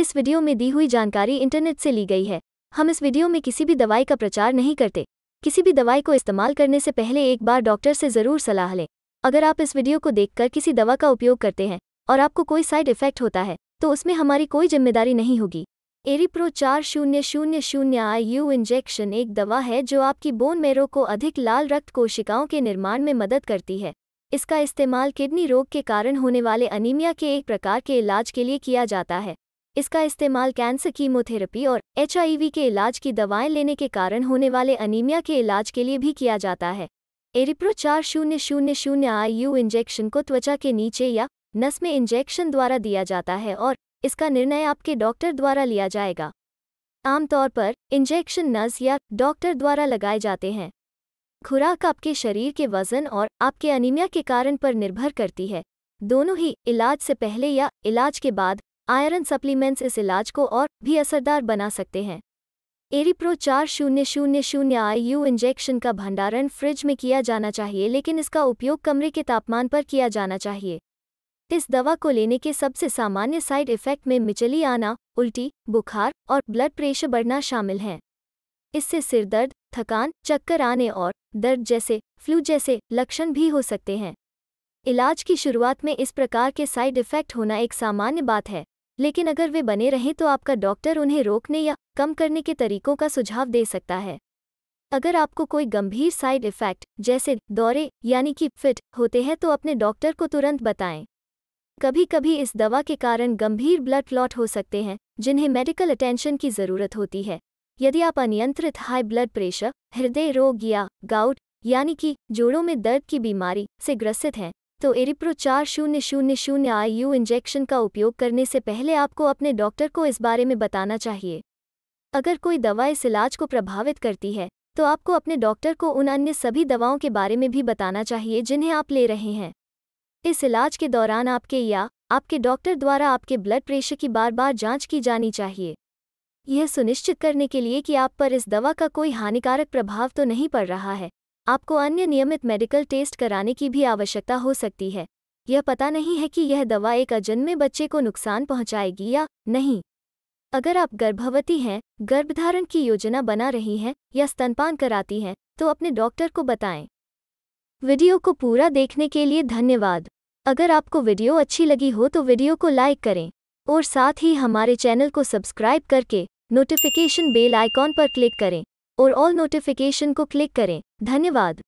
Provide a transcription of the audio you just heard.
इस वीडियो में दी हुई जानकारी इंटरनेट से ली गई है। हम इस वीडियो में किसी भी दवाई का प्रचार नहीं करते। किसी भी दवाई को इस्तेमाल करने से पहले एक बार डॉक्टर से ज़रूर सलाह लें। अगर आप इस वीडियो को देखकर किसी दवा का उपयोग करते हैं और आपको कोई साइड इफ़ेक्ट होता है तो उसमें हमारी कोई ज़िम्मेदारी नहीं होगी। एरिप्रो चार शून्य शून्य शून्य आई यू इंजेक्शन एक दवा है जो आपकी बोन मेरो को अधिक लाल रक्त कोशिकाओं के निर्माण में मदद करती है। इसका इस्तेमाल किडनी रोग के कारण होने वाले अनीमिया के एक प्रकार के इलाज के लिए किया जाता है। इसका इस्तेमाल कैंसर कीमोथेरेपी और एचआईवी के इलाज की दवाएँ लेने के कारण होने वाले अनीमिया के इलाज के लिए भी किया जाता है। एरिप्रो चार शून्य शून्य शून्य आई यू इंजेक्शन को त्वचा के नीचे या नस में इंजेक्शन द्वारा दिया जाता है और इसका निर्णय आपके डॉक्टर द्वारा लिया जाएगा। आमतौर पर इंजेक्शन नस या डॉक्टर द्वारा लगाए जाते हैं। खुराक आपके शरीर के वज़न और आपके अनीमिया के कारण पर निर्भर करती है। दोनों ही इलाज से पहले या इलाज के बाद आयरन सप्लीमेंट्स इस इलाज को और भी असरदार बना सकते हैं। एरिप्रो चार शून्य शून्य शून्य आई यू इंजेक्शन का भंडारण फ्रिज में किया जाना चाहिए, लेकिन इसका उपयोग कमरे के तापमान पर किया जाना चाहिए। इस दवा को लेने के सबसे सामान्य साइड इफ़ेक्ट में मिचली आना, उल्टी, बुखार और ब्लड प्रेशर बढ़ना शामिल हैं। इससे सिरदर्द थकान, चक्कर आने और दर्द जैसे, फ्लू जैसे लक्षण भी हो सकते हैं। इलाज की शुरुआत में इस प्रकार के साइड इफ़ेक्ट होना एक सामान्य बात है। लेकिन अगर वे बने रहें तो आपका डॉक्टर उन्हें रोकने या कम करने के तरीकों का सुझाव दे सकता है। अगर आपको कोई गंभीर साइड इफ़ेक्ट, जैसे दौरे, यानी कि फिट, होते हैं तो अपने डॉक्टर को तुरंत बताएँ। कभी कभी इस दवा के कारण गंभीर ब्लड क्लॉट हो सकते हैं, जिन्हें मेडिकल अटेंशन की ज़रूरत होती है। यदि आप अनियंत्रित हाई ब्लड प्रेशर, हृदय रोग या गाउट, यानी कि जोड़ों में दर्द की बीमारी से ग्रसित हैं तो एरिप्रो चार शून्य शून्य शून्य आई यू इंजेक्शन का उपयोग करने से पहले आपको अपने डॉक्टर को इस बारे में बताना चाहिए। अगर कोई दवा इस इलाज को प्रभावित करती है तो आपको अपने डॉक्टर को उन अन्य सभी दवाओं के बारे में भी बताना चाहिए जिन्हें आप ले रहे हैं। इस इलाज के दौरान आपके या आपके डॉक्टर द्वारा आपके ब्लड प्रेशर की बार बार जाँच की जानी चाहिए। यह सुनिश्चित करने के लिए कि आप पर इस दवा का कोई हानिकारक प्रभाव तो नहीं पड़ रहा है। आपको अन्य नियमित मेडिकल टेस्ट कराने की भी आवश्यकता हो सकती है। यह पता नहीं है कि यह दवा एक अजन्मे बच्चे को नुकसान पहुंचाएगी या नहीं। अगर आप गर्भवती हैं, गर्भधारण की योजना बना रही हैं या स्तनपान कराती हैं तो अपने डॉक्टर को बताएँ। वीडियो को पूरा देखने के लिए धन्यवाद। अगर आपको वीडियो अच्छी लगी हो तो वीडियो को लाइक करें और साथ ही हमारे चैनल को सब्सक्राइब करके नोटिफिकेशन बेल आइकॉन पर क्लिक करें और ऑल नोटिफिकेशन को क्लिक करें। धन्यवाद।